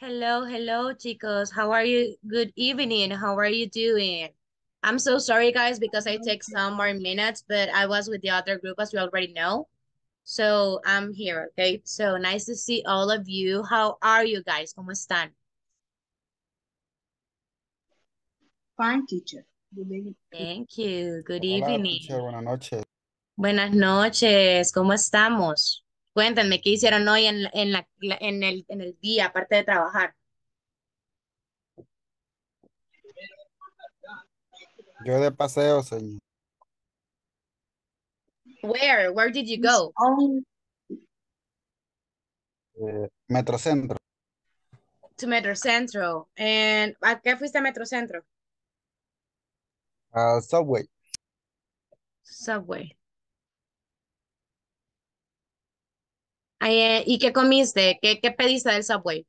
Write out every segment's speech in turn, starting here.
Hello, hello, chicos. How are you? Good evening. How are you doing? I'm so sorry, guys, because I take some more minutes, but I was with the other group, as you already know. So I'm here, okay? So nice to see all of you. How are you guys? ¿Cómo están? Fine, teacher. Good evening. Thank you. Good Hola, evening. teacher, buenas noches. Buenas noches. ¿Cómo estamos? Cuéntenme, ¿qué hicieron hoy en, la- en, la, en, el, en el día, aparte de trabajar? Yo de paseo, señor. Where? Where did you go? Eh, Metrocentro. To Metrocentro. And, ¿A qué fuiste a Metrocentro? Subway. Subway. Eh, ¿y qué comiste? ¿Qué, qué pediste del Subway?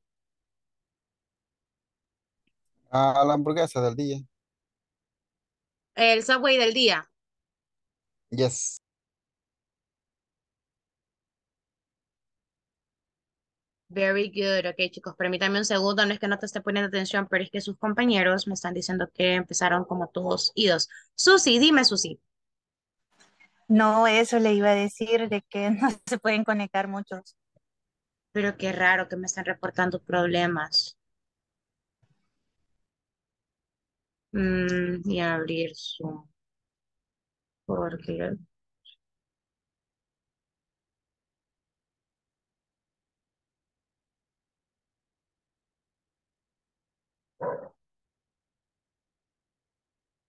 A la hamburguesa del día. El Subway del día. Yes. Very good. Ok, chicos, permítanme un segundo. No es que no te esté poniendo atención, pero es que sus compañeros me están diciendo que empezaron como todos idos. Susi, dime, Susi. No, eso le iba a decir de que no se pueden conectar muchos. Pero qué raro que me están reportando problemas. Mm, y abrir Zoom. Porque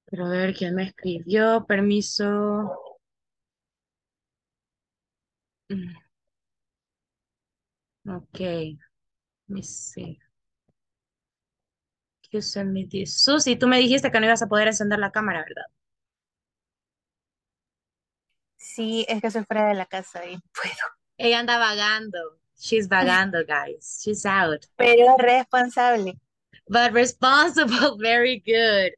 Pero a ver quién me escribió. Permiso. Mm, Ok. Let me see. You send me this. Susi, tú me dijiste que no ibas a poder encender la cámara, ¿verdad? Sí, es que soy fuera de la casa y puedo. Ella anda vagando. She's vagando, guys. She's out. Pero es responsable. But responsible, very good.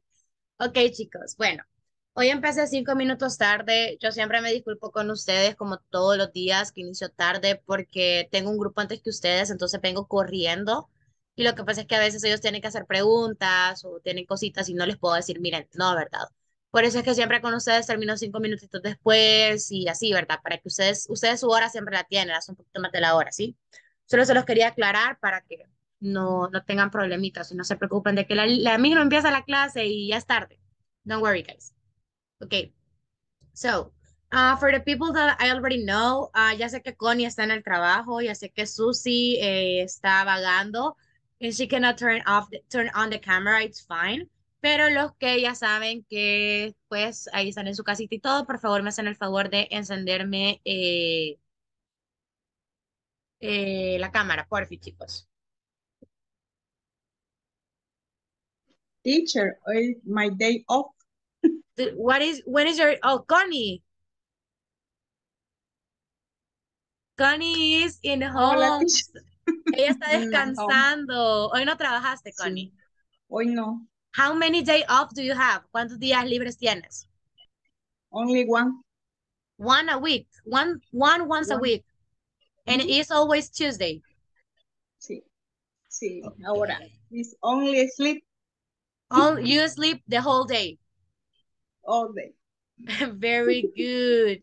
Ok, chicos. Bueno, hoy empecé cinco minutos tarde. Yo siempre me disculpo con ustedes, como todos los días que inicio tarde, porque tengo un grupo antes que ustedes, entonces vengo corriendo. Y lo que pasa es que a veces ellos tienen que hacer preguntas o tienen cositas y no les puedo decir, miren, no, ¿verdad? Por eso es que siempre con ustedes termino cinco minutitos después y así, ¿verdad? Para que ustedes, ustedes su hora siempre la tienen, hacen un poquito más de la hora, ¿sí? Solo se los quería aclarar para que no, no tengan problemitas y no se preocupen de que la, la misma empieza la clase y ya es tarde. Don't worry, guys. Okay. So, uh, for the people that I already know, uh, ya sé que Connie está en el trabajo, ya sé que Susie eh, está vagando, and she cannot turn off, the- turn on the camera, it's fine. Pero los que ya saben que, pues, ahí están en su casita y todo, por favor, me hacen el favor de encenderme eh, eh, la cámara, porfi, chicos. teacher, my day off. What is, when is your, oh, Connie. Connie is in home. Ella está descansando. Hoy no trabajaste, Sí. Connie. Hoy no, How many days off do you have? ¿Cuántos días libres tienes? only one. One a week. One, one once a week. And Ujú. it's always Tuesday. Sí, sí, ahora. It's only sleep All you sleep the whole day. All day. Very good.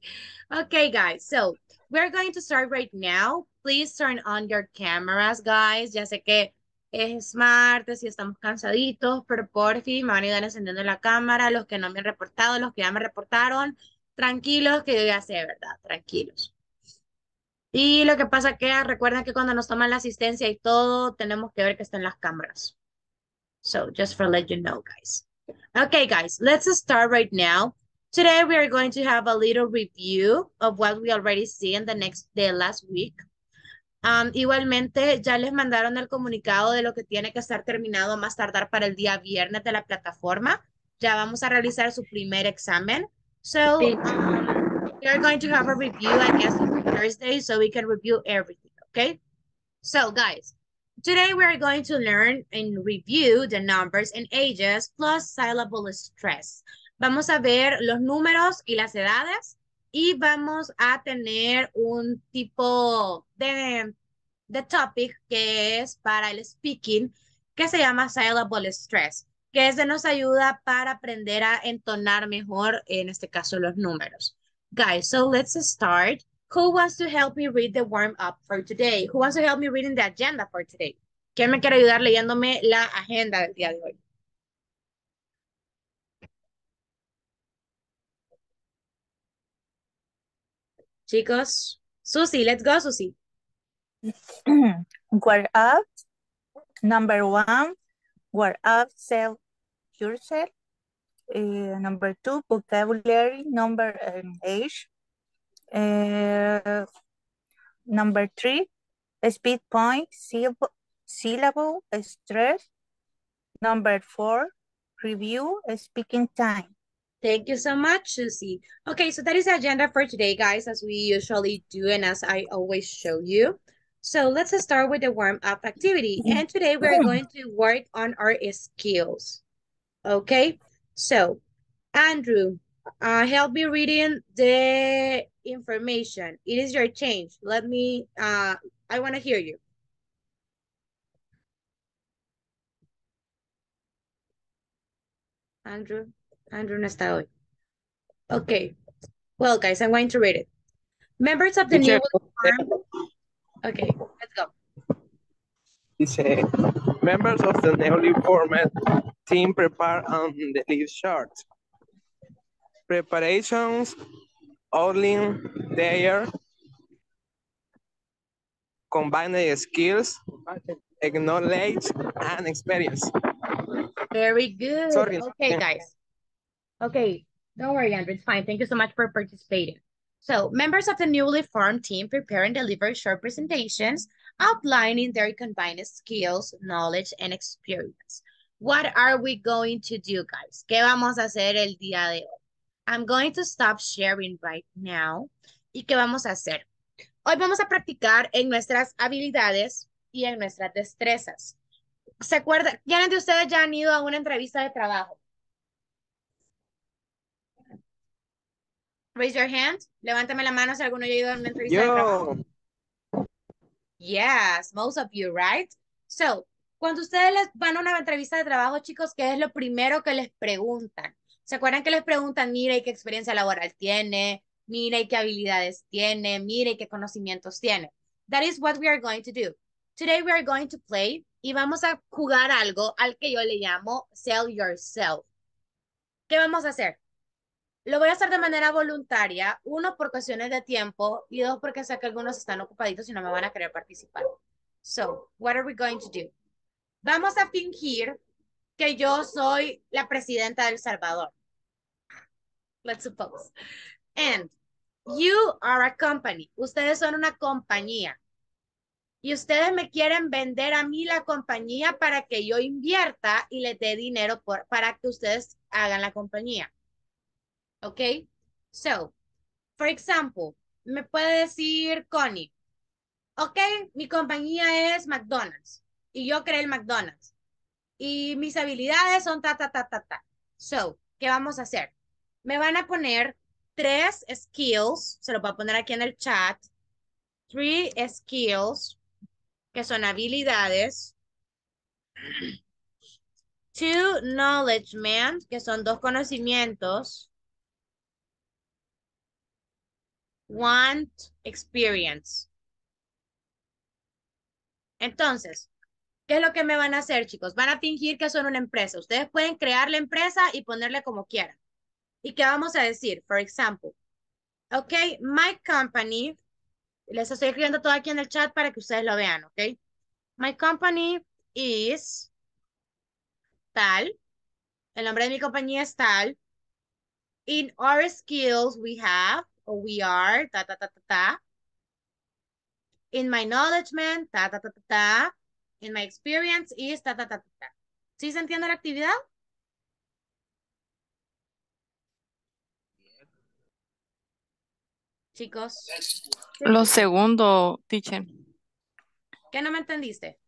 Okay, guys. So we're going to start right now. Please turn on your cameras, guys. Ya sé que es martes y estamos cansaditos, pero por fin me van a ir encendiendo la cámara. Los que no me han reportado, los que ya me reportaron, tranquilos, que yo ya sé, ¿verdad? Tranquilos. Y lo que pasa que recuerden que cuando nos toman la asistencia y todo, tenemos que ver que estén las cámaras. So just for let you know, guys. Okay, guys, let's start right now. Today we are going to have a little review of what we already see in the next the last week. Um, igualmente, ya les mandaron el comunicado de lo que tiene que estar terminado más tardar para el día viernes de la plataforma. Ya vamos a realizar su primer examen. So, um, we are going to have a review, I guess, on Thursday, so we can review everything, okay? So, guys, today we are going to learn and review the numbers and ages plus syllable stress. Vamos a ver los números y las edades y vamos a tener un tipo de, the topic que es para el speaking, que se llama syllable stress, que ese nos ayuda para aprender a entonar mejor, en este caso, los números. Guys, so let's start. Who wants to help me read the warm up for today? Who wants to help me reading the agenda for today? ¿Quién me quiere ayudar leyéndome la agenda del día de hoy? Chicos, Susi, let's go, Susi. Word up. Number one, word up, self yourself. Uh, number two, vocabulary. Number um, age. Uh, number three, speed point, syllable, syllable, stress. Number four, review, speaking time. Thank you so much, Susie. Okay, so that is the agenda for today, guys, as we usually do and as I always show you. So let's start with the warm-up activity. And today we're going to work on our skills. Okay, so Andrew, uh, help me reading the information. It is your change. Let me, uh, I want to hear you. Andrew, Andrew no está hoy. Okay, well, guys, I'm going to read it. Members of the new Teacher, farm. Okay, let's go. Dice, members of the newly formed team prepare on the leaf chart. Preparations outline their combined skills, knowledge, and experience. Very good. Sorry. Okay, guys. Okay, don't worry, Andrew. It's fine. Thank you so much for participating. So, members of the newly formed team prepare and deliver short presentations outlining their combined skills, knowledge, and experience. What are we going to do, guys? ¿Qué vamos a hacer el día de hoy? I'm going to stop sharing right now. ¿Y qué vamos a hacer? Hoy vamos a practicar en nuestras habilidades y en nuestras destrezas. ¿Se acuerdan? ¿Quiénes de ustedes ya han ido a una entrevista de trabajo? Raise your hand. Levántame la mano si alguno ya ha ido a una entrevista de trabajo. Yes, most of you, right? So, cuando ustedes les van a una entrevista de trabajo, chicos, ¿qué es lo primero que les preguntan? ¿Se acuerdan que les preguntan, mira, ¿y qué experiencia laboral tiene? Mira, ¿y qué habilidades tiene? Mira, ¿y qué conocimientos tiene? That is what we are going to do. Today we are going to play y vamos a jugar algo al que yo le llamo sell yourself. ¿Qué vamos a hacer? Lo voy a hacer de manera voluntaria, uno por cuestiones de tiempo y dos porque sé que algunos están ocupaditos y no me van a querer participar. So, what are we going to do? Vamos a fingir que yo soy la presidenta de El Salvador. Let's suppose. And you are a company. Ustedes son una compañía. Y ustedes me quieren vender a mí la compañía para que yo invierta y les dé dinero por, para que ustedes hagan la compañía. ¿Ok? So, for example, me puede decir Connie, ok, mi compañía es McDonald's y yo creé el McDonald's y mis habilidades son ta, ta, ta, ta, ta. So, ¿qué vamos a hacer? Me van a poner tres skills, se lo voy a poner aquí en el chat, three skills, que son habilidades, two knowledgement, que son dos conocimientos, want experience. Entonces, ¿qué es lo que me van a hacer, chicos? Van a fingir que son una empresa. Ustedes pueden crear la empresa y ponerle como quieran. ¿Y qué vamos a decir? For example, ok, my company, les estoy escribiendo todo aquí en el chat para que ustedes lo vean, ok? My company is tal. El nombre de mi compañía es tal. In our skills we have or we are, ta, ta, ta, ta, ta. In my knowledgement, ta, ta, ta, ta, ta. In my experience is, ta, ta, ta, ta, ta. ¿Sí se entiende la actividad? Chicos, Lo segundo, teacher, ¿qué no me entendiste?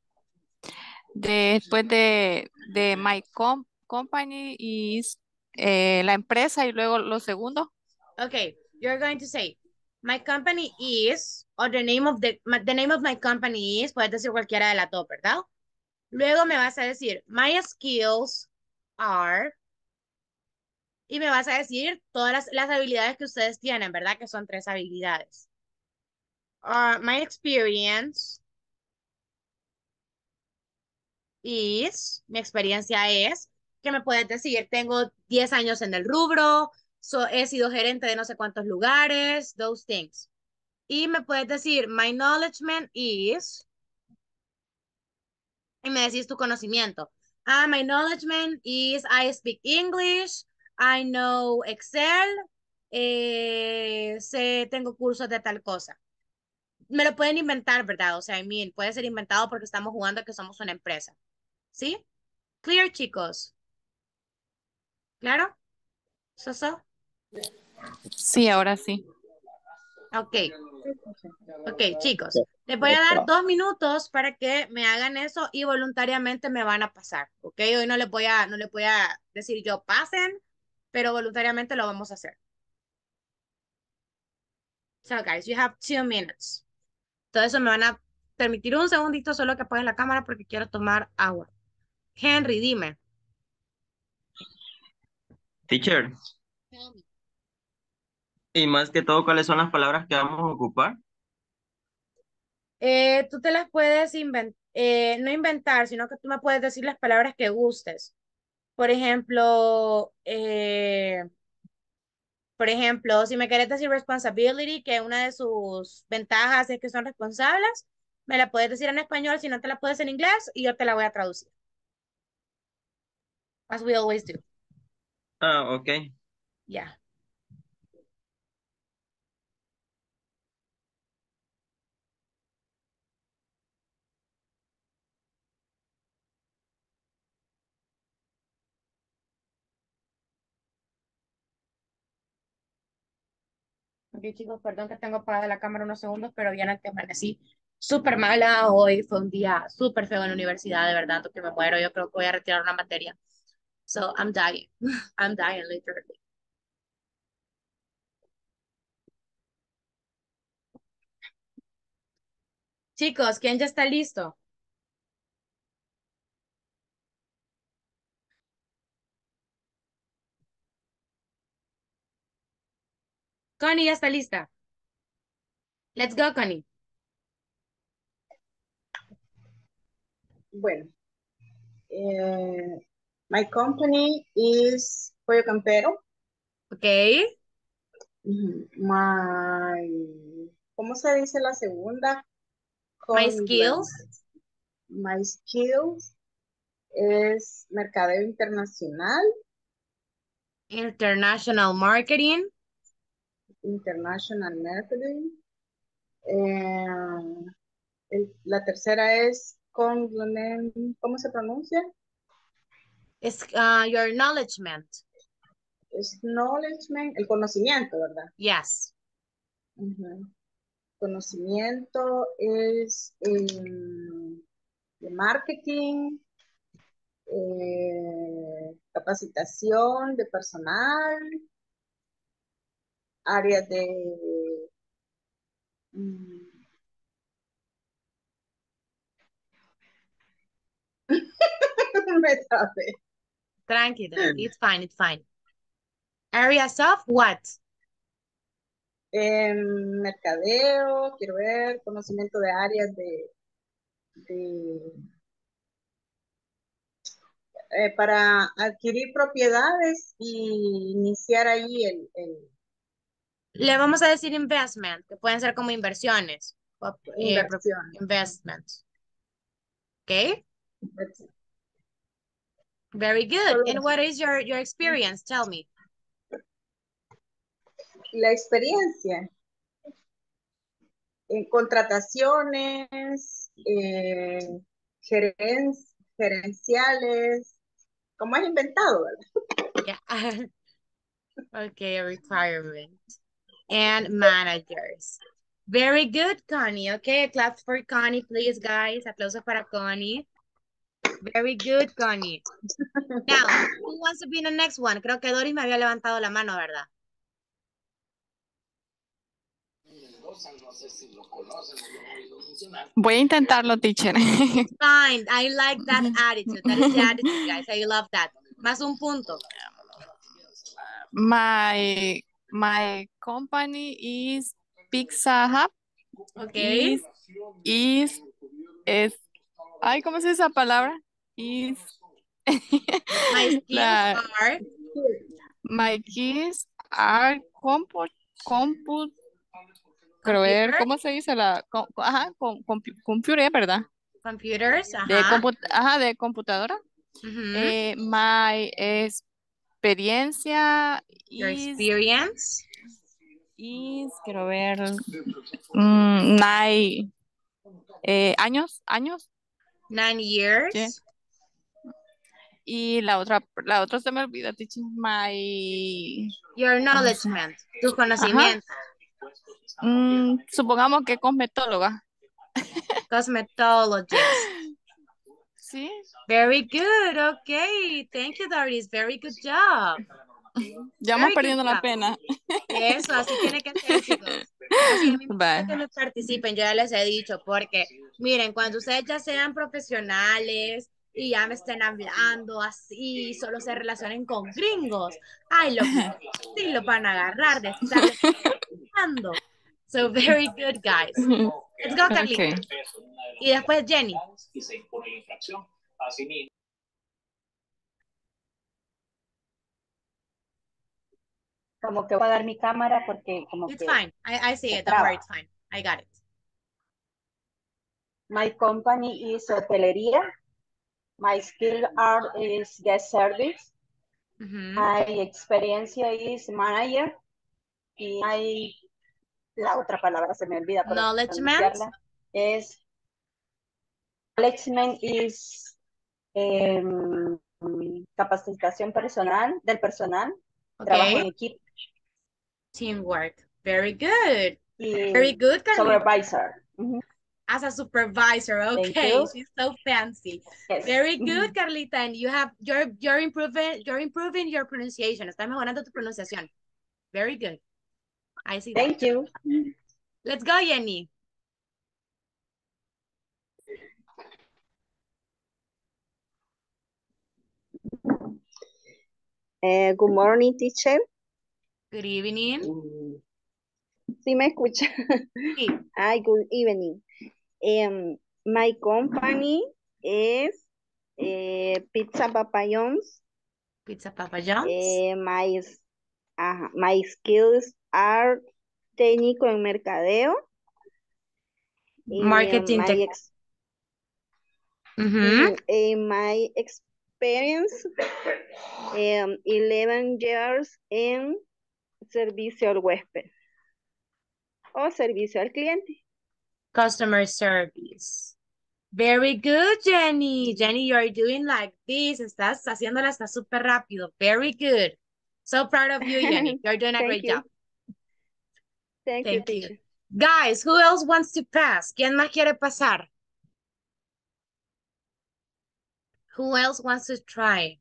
después de, de my com- company is eh, la empresa y luego lo segundo. Okay, you're going to say, my company is, or the name of the, my- the name of my company is, puedes decir cualquiera de las dos, ¿verdad? Luego me vas a decir, my skills are, y me vas a decir todas las, las habilidades que ustedes tienen, ¿verdad? Que son tres habilidades. Uh, my experience is, mi experiencia es, que me puedes decir, tengo 10 años en el rubro, so, he sido gerente de no sé cuántos lugares, those things. Y me puedes decir, my knowledgement is, y me decís tu conocimiento. Ah, my knowledgement is I speak English, I know Excel, eh, sé, tengo cursos de tal cosa. Me lo pueden inventar, ¿verdad? O sea, I mean, puede ser inventado porque estamos jugando que somos una empresa. ¿Sí? Clear, chicos. ¿Claro? ¿Soso? Sí, ahora sí. Ok. Ok, chicos. Les voy a dar dos minutos para que me hagan eso y voluntariamente me van a pasar. Ok, hoy no les voy a, no les voy a decir yo pasen, pero voluntariamente lo vamos a hacer. So, guys, you have two minutes. Todo eso me van a permitir un segundito solo que apague la cámara porque quiero tomar agua. Henry, dime. Teacher. Y más que todo, ¿cuáles son las palabras que vamos a ocupar? Eh, tú te las puedes inventar, no inventar, sino que tú me puedes decir las palabras que gustes. Por ejemplo, eh, por ejemplo, si me querés decir responsibility, que una de sus ventajas es que son responsables, me la puedes decir en español, si no te la puedes en inglés, y yo te la voy a traducir. As we always do. Ah, ok. Yeah. Chicos, perdón que tengo apagada la cámara unos segundos, pero vieron que amanecí súper mala hoy. Fue un día súper feo en la universidad, de verdad, que me muero. Yo creo que voy a retirar una materia. So, I'm dying. I'm dying, literally. Chicos, ¿quién ya está listo? Connie ya está lista. Let's go, Connie. Bueno. Eh, my company is Pollo Campero. Ok. Ujú. My, ¿cómo se dice la segunda? My skills. My skills es mercadeo internacional, International Marketing. International marketing. Eh, el- la tercera es ¿cómo se pronuncia? Es uh, your acknowledgement. Es knowledgement, el conocimiento, ¿verdad? Yes. Conocimiento es em, de marketing, eh, capacitación de personal, áreas de mm. Tranqui. It's fine, it's fine. Areas of what? Em, mercadeo, quiero ver, conocimiento de áreas de, de eh, para adquirir propiedades y iniciar ahí el, el Le vamos a decir investment, que pueden ser como inversiones. eh, inversión. investments. Okay? Very good. And what is your, your experience? Tell me. La experiencia en contrataciones, eh, geren- gerenciales, como es inventado, ¿verdad? Yeah. okay, requirement. And managers. Very good, Connie. Okay, clap for Connie, please, guys. Aplausos para Connie. Very good, Connie. Now, who wants to be in the next one? Creo que Doris me había levantado la mano, ¿verdad? Voy a intentarlo, teacher. Fine. I like that attitude. That is the attitude, guys. I love that. Más un punto. My my company is Pizza Hut. Okay. Is, is, es, ay, ¿cómo se dice esa palabra? Is, My la- are my keys are comput, comput, Computer. ¿cómo se dice la, co- co- ajá, com, compu- computer, ¿verdad? computers. De, Ajá. compu- ajá, de computadora. Ujú. Eh, my experiencia Your is, experience. is, quiero ver, mm, nine, eh, años, años. Nine years. Sí. Y la otra, la otra se me olvida, teacher. My, Your acknowledgement. Tu conocimiento. mm, supongamos que cosmetóloga. Cosmetologist. Sí. Very good. Okay. Thank you, Doris. Very good job. Ya vamos perdiendo la pena. Eso, así tiene que ser, chicos. Así Bye. que me participen, yo ya les he dicho, porque miren, cuando ustedes ya sean profesionales y ya me estén hablando así, solo se relacionen con gringos, ay, lo sí lo van a agarrar de hablando. So very good, guys. Mm-hmm. Let's go, Carlita. Okay. Y después Jenny. Como que voy a dar mi cámara porque como It's que fine. I, I see it. Don't worry, it's fine. I got it. my company is hotelería. My skill art is guest service. Ujú. My experiencia is manager. Y my, la otra palabra se me olvida. Knowledgement. Es, acknowledgement is em, capacitación personal, del personal, trabajo en equipo. Teamwork. Very good. Y Very good, Carlita. supervisor. As a supervisor. Okay, she's so fancy. yes. Very good, Carlita. And you have you're you're improving you're improving your pronunciation. Estás mejorando tu pronunciación. Very good. I see that. Thank you. Let's go, Jenny. Eh, good morning, teacher. Good evening. ¿Sí me escucha? Sí. Hi, good evening. Em, my company is eh, Pizza Papa John's. Pizza Papa John's. Eh, my, ajá, my skills are técnico en mercadeo. Eh, Marketing my ex- Mhm. mm, eh, my experience, em, 11 years en servicio al huésped o servicio al cliente. Customer service. Very good, Jenny. Jenny, you're doing like this. Estás haciéndola está súper rápido. Very good. So proud of you, Jenny. You're doing a great you. job. Thank, you, Thank you. teacher. Guys, who else wants to pass? ¿Quién más quiere pasar? Who else wants to try?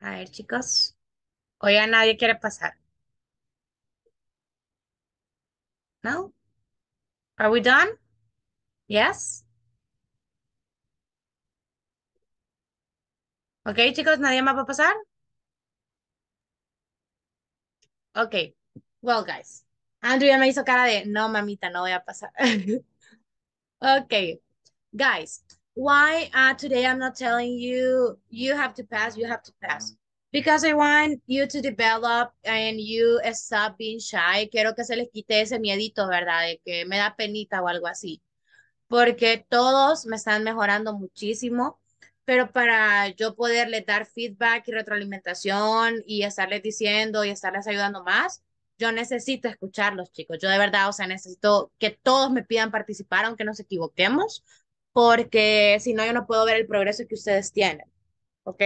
A ver, chicos. O ya nadie quiere pasar. No? Are we done? Yes? Ok, chicos, ¿nadie más va a pasar? Ok. Well, guys. Andrew me hizo cara de, no, mamita, no voy a pasar. Okay, guys, why uh, today I'm not telling you you have to pass, you have to pass. Because I want you to develop and you stop being shy. Quiero que se les quite ese miedito, ¿verdad? De que me da penita o algo así. Porque todos me están mejorando muchísimo, pero para yo poderles dar feedback y retroalimentación y estarles diciendo y estarles ayudando más, yo necesito escucharlos, chicos. Yo de verdad, o sea, necesito que todos me pidan participar, aunque nos equivoquemos, porque si no, yo no puedo ver el progreso que ustedes tienen, ¿ok?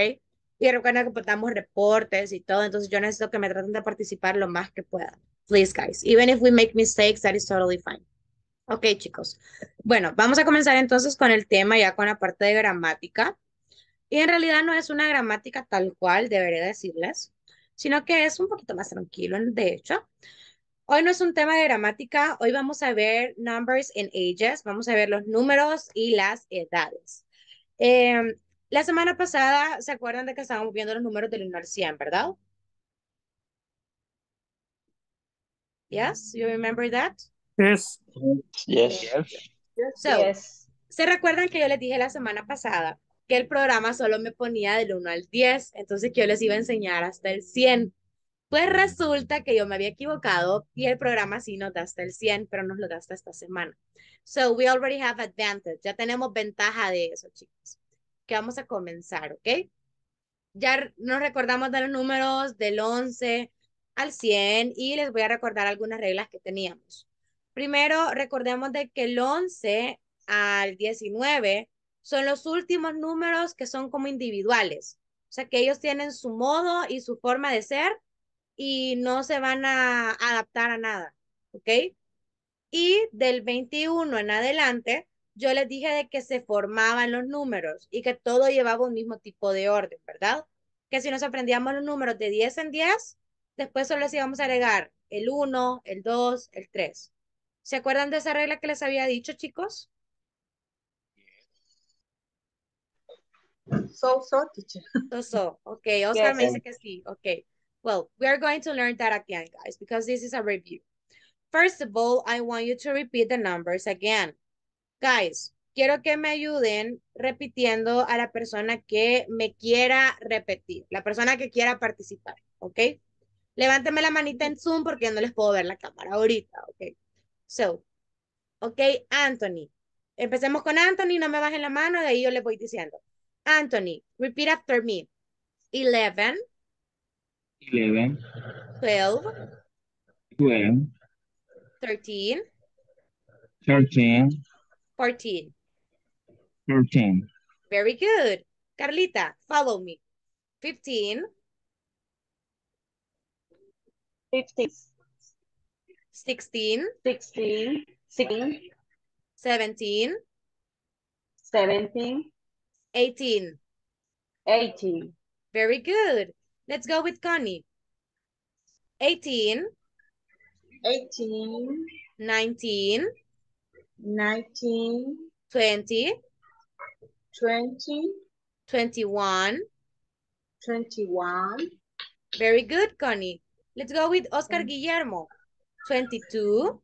Y recuerden que damos reportes y todo, entonces yo necesito que me traten de participar lo más que puedan. Please, guys. Even if we make mistakes, that is totally fine. Ok, chicos. Bueno, vamos a comenzar entonces con el tema, ya con la parte de gramática. Y en realidad no es una gramática tal cual, debería decirles, sino que es un poquito más tranquilo, de hecho. Hoy no es un tema de gramática, hoy vamos a ver numbers and ages, vamos a ver los números y las edades. Em, la semana pasada, ¿se acuerdan de que estábamos viendo los números del 1 al 100, verdad? Yes, you remember that? Yes. Yes. So, Yes. ¿se recuerdan que yo les dije la semana pasada que el programa solo me ponía del 1 al 10, entonces que yo les iba a enseñar hasta el 100? Pues resulta que yo me había equivocado y el programa sí nos da hasta el 100, pero nos lo da hasta esta semana. So we already have advantage. Ya tenemos ventaja de eso, chicos. Que vamos a comenzar, ¿ok? Ya nos recordamos de los números del 11 al 100 y les voy a recordar algunas reglas que teníamos. Primero, recordemos de que el 11 al 19 son los últimos números que son como individuales. O sea, que ellos tienen su modo y su forma de ser y no se van a adaptar a nada, ¿ok? Y del 21 en adelante, yo les dije de que se formaban los números y que todo llevaba un mismo tipo de orden, ¿verdad? Que si nos aprendíamos los números de 10 en 10, después solo les íbamos a agregar el 1, el 2, el 3. ¿Se acuerdan de esa regla que les había dicho, chicos? So, so, teacher. So, so. Okay, Oscar me Yes. dice que sí. Okay. Well, we are going to learn that again, guys, because this is a review. First of all, I want you to repeat the numbers again. Guys, quiero que me ayuden repitiendo a la persona que me quiera repetir, la persona que quiera participar, ¿ok? Levánteme la manita en Zoom porque no les puedo ver la cámara ahorita, ¿ok? So, ok, Anthony. Empecemos con Anthony, no me bajen la mano, de ahí yo les voy diciendo. Anthony, repeat after me. 11, 11, 12, 12, 13, 13, 14. 13, Very good. Carlita, follow me. 15, 15, 16, 16, 16, 17, 17, 18. 18, Very good. Let's go with Connie. 18, 18, 19, 19, 20, 20, 21. 21, Very good, Connie. Let's go with Oscar Guillermo. 22,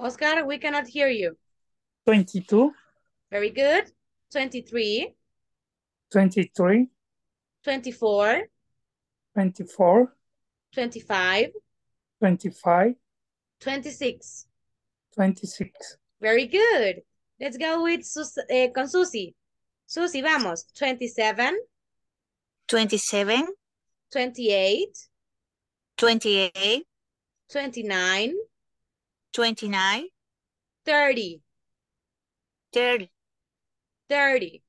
Oscar, we cannot hear you. 22, Very good. 23, 23, 24, 24, 25, 25, 26. 26, Very good. Let's go with Sus eh, con Susi. Susi, vamos. 27, 27, 28, 28, 29, 29, 30, 30, 30.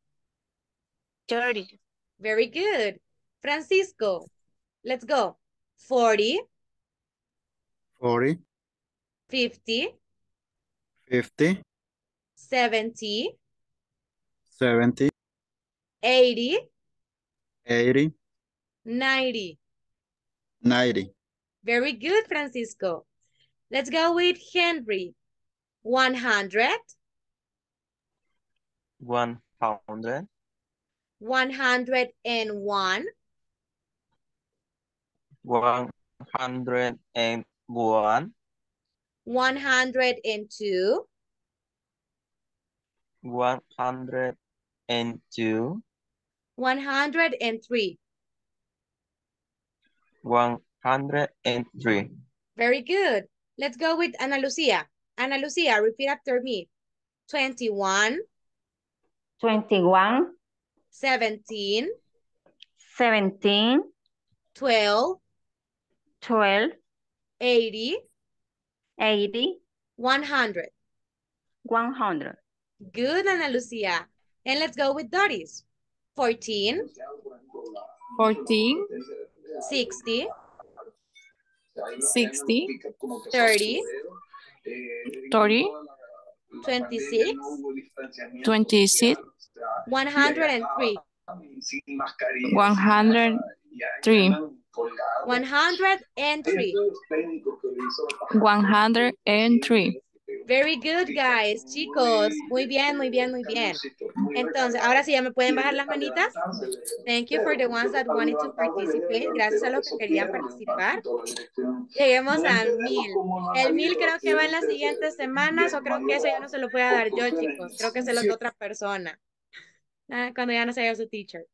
30, Very good. Francisco, let's go. 40, 40, 50, 50, 70, 70, 80, 80, 90. 90, Very good, Francisco. Let's go with Henry. 100, 100, 101, 101, 102, 102, 103. 103, Very good. Let's go with Ana Lucia. Ana Lucia, repeat after me. 21, 21, 17, 17, 12, 12, 80, 80, 100. 100, Good, Ana Lucia. And let's go with Doris. 14, 14, 60, 60, 30, 30, 26, 26, 103. 103, Three. 103. 103. Very good, guys. Chicos, muy bien, muy bien, muy bien. Entonces, ahora sí ya me pueden bajar las manitas. Thank you for the ones that wanted to participate. Gracias a los que querían participar. Lleguemos al mil. El mil creo que va en las siguientes semanas o creo que eso ya no se lo voy a dar yo, chicos. Creo que se lo da otra persona. Ah, cuando ya no sea su teacher.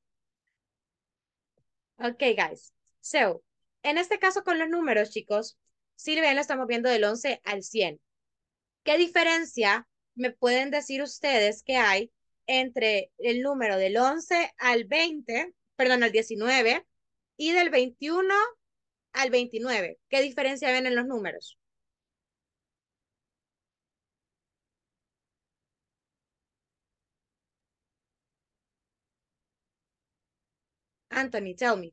Ok, guys. So, en este caso con los números, chicos, si lo estamos viendo del 11 al 100. ¿Qué diferencia me pueden decir ustedes que hay entre el número del 11 al 20, perdón, al 19, y del 21 al 29? ¿Qué diferencia ven en los números? Anthony, tell me.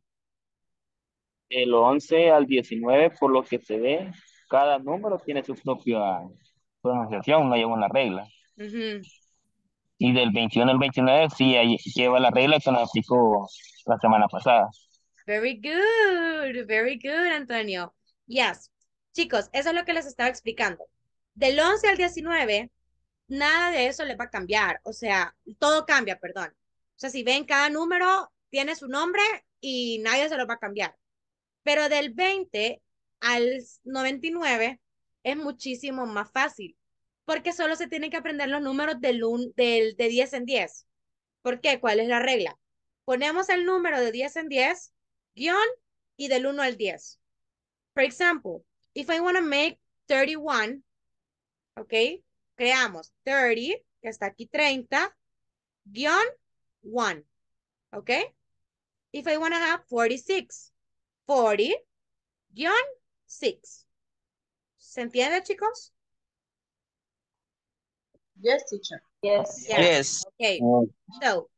El 11 al 19, por lo que se ve, cada número tiene su propia pronunciación, no lleva una regla. Y del 21 al 29 sí lleva la regla que nos aplicó la semana pasada. Very good, very good, Antonio. Yes. Chicos, eso es lo que les estaba explicando. Del 11 al 19, nada de eso les va a cambiar. O sea, todo cambia, perdón. O sea, si ven, cada número tiene su nombre y nadie se lo va a cambiar. Pero del 20 al 99 es muchísimo más fácil, porque solo se tienen que aprender los números del, un- del, de 10 en 10. ¿Por qué? ¿Cuál es la regla? Ponemos el número de 10 en 10, guion, y del 1 al 10. For example, if I want to make 31, ¿ok? Creamos 30, que está aquí 30, guion, 1, ¿ok? If I want to have 46, 40, guion, 6. ¿Se entiende, chicos? Yes, teacher. Yes. Yes. Okay. So,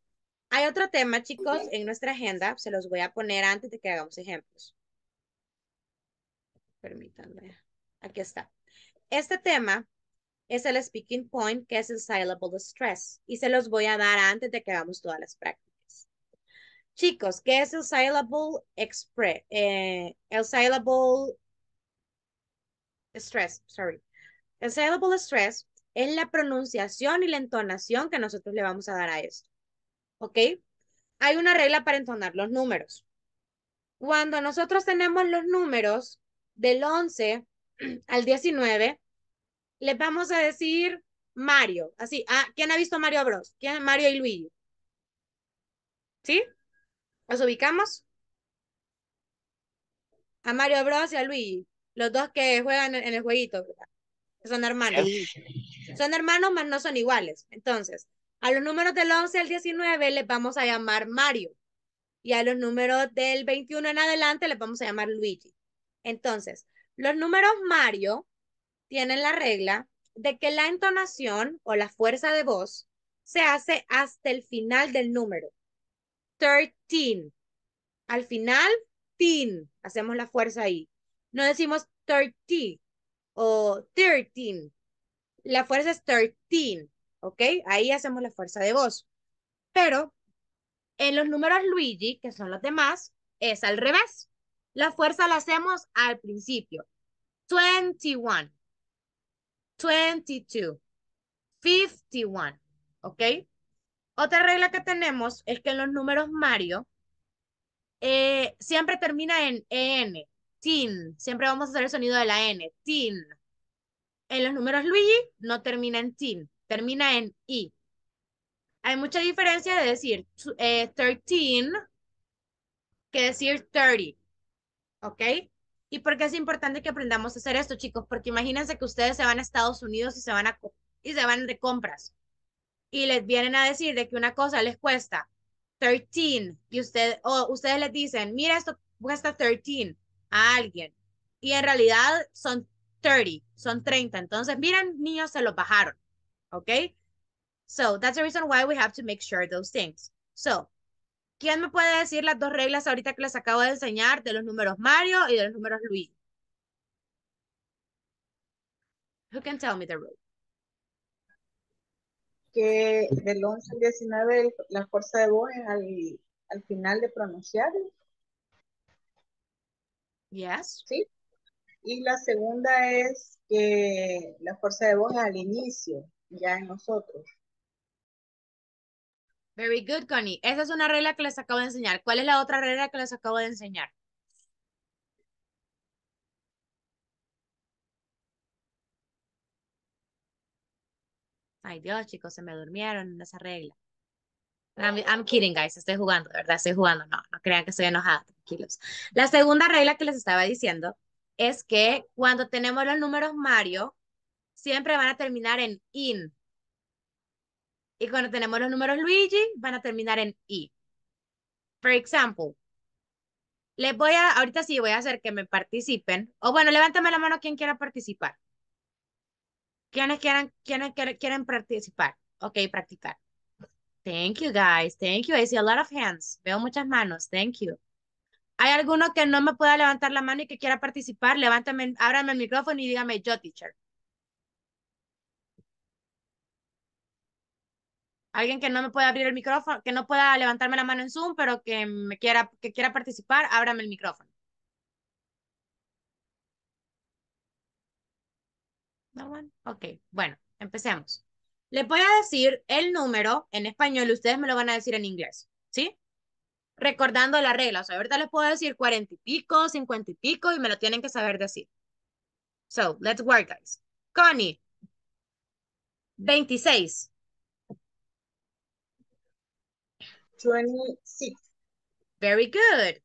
hay otro tema, chicos, en nuestra agenda. Se los voy a poner antes de que hagamos ejemplos. Permítanme. Aquí está. Este tema es el speaking point, que es el syllable stress. Y se los voy a dar antes de que hagamos todas las prácticas. Chicos, ¿qué es el syllable express? Eh, el syllable stress, sorry. El syllable stress es la pronunciación y la entonación que nosotros le vamos a dar a esto. ¿Ok? Hay una regla para entonar los números. Cuando nosotros tenemos los números del 11 al 19, les vamos a decir Mario. Así, ah, ¿quién ha visto Mario Bros? ¿Quién? Mario y Luigi. ¿Sí? ¿Los ubicamos? A Mario Bros y a Luigi. Los dos que juegan en el jueguito, ¿verdad? Son hermanos. Son hermanos, mas no son iguales. Entonces, a los números del 11 al 19 les vamos a llamar Mario. Y a los números del 21 en adelante les vamos a llamar Luigi. Entonces, los números Mario tienen la regla de que la entonación o la fuerza de voz se hace hasta el final del número. 13. Al final, teen. Hacemos la fuerza ahí. No decimos 30 o 13. La fuerza es 13, ¿ok? Ahí hacemos la fuerza de voz. Pero en los números Luigi, que son los demás, es al revés. La fuerza la hacemos al principio. 21, 22, 51, ¿ok? Otra regla que tenemos es que en los números Mario eh, siempre termina en EN, teen. Siempre vamos a hacer el sonido de la N, teen. En los números Luigi no termina en teen, termina en I. Hay mucha diferencia de decir eh, 13 que decir 30. ¿Ok? ¿Y por qué es importante que aprendamos a hacer esto, chicos? Porque imagínense que ustedes se van a Estados Unidos y se van, a, y se van de compras. Y les vienen a decir de que una cosa les cuesta 13 y usted, o ustedes les dicen, mira, esto cuesta 13 a alguien. Y en realidad son 30, son 30. Entonces, miren, niños, se los bajaron. ¿Ok? So, that's the reason why we have to make sure those things. So, ¿quién me puede decir las dos reglas ahorita que les acabo de enseñar de los números Mario y de los números Luigi? Who can tell me the rule? Que del 11 al 19 el- la fuerza de voz es al, al final de pronunciar. Yes. ¿sí? Y la segunda es que la fuerza de voz es al inicio, ya en nosotros. Very good, Connie. Esa es una regla que les acabo de enseñar. ¿Cuál es la otra regla que les acabo de enseñar? Ay, Dios, chicos, se me durmieron en esa regla. I'm, I'm kidding, guys. Estoy jugando, de verdad, estoy jugando. No, no crean que estoy enojada, La segunda regla que les estaba diciendo es que cuando tenemos los números Mario, siempre van a terminar en in. Y cuando tenemos los números Luigi, van a terminar en i. For example, les voy a, ahorita sí voy a hacer que me participen. O bueno, levántame la mano quien quiera participar. ¿Quiénes quieran, quieren, quieren participar? Ok, practicar. Thank you, guys. Thank you. I see a lot of hands. Veo muchas manos. Thank you. ¿Hay alguno que no me pueda levantar la mano y que quiera participar? Levántame, ábrame el micrófono y dígame yo, teacher. Alguien que no me pueda abrir el micrófono, que no pueda levantarme la mano en Zoom, pero que me quiera, que quiera participar, ábrame el micrófono. No one? Ok, bueno, empecemos. Les voy a decir el número en español y ustedes me lo van a decir en inglés, ¿sí? Recordando la regla, o sea, ahorita les puedo decir cuarenta y pico, cincuenta y pico y me lo tienen que saber decir. So, let's work, guys. Connie. 26. 26. Very good.